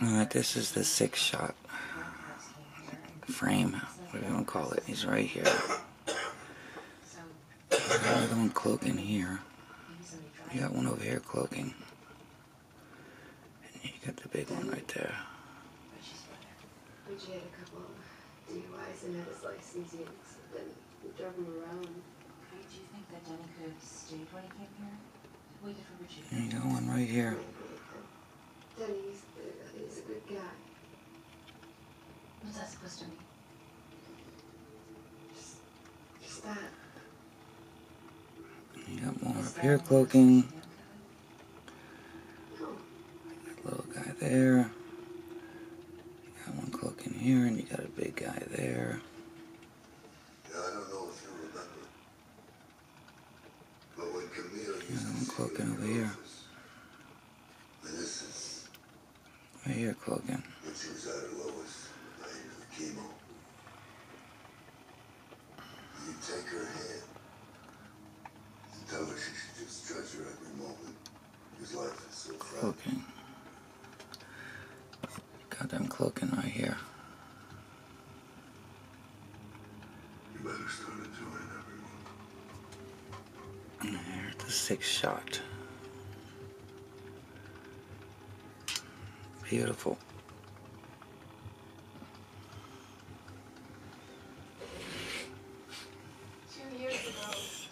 Alright, this is the six shot frame, whatever you want to call it. He's right here. Another one cloaking here. You got one over here cloaking. And you got the big one right there. Richie had a couple DUIs and had his license. Then drove him around. Do you think that Denny could have stayed when he came here? Waited for Richie. And you got one right here. Denny's uh, he's a good guy. What's that supposed to mean? Just, just that. You got more Is up that here cloaking. Kelly? Little guy there. You got one cloaking here, and you got a big guy there. Yeah, I don't know if you remember. But when Camille used Yeah, to I'm cloaking over here. office, and this is Right here cloaking. Cloaking. Got them cloaking right here. You better start enjoying every moment. Here's the six shot. Beautiful.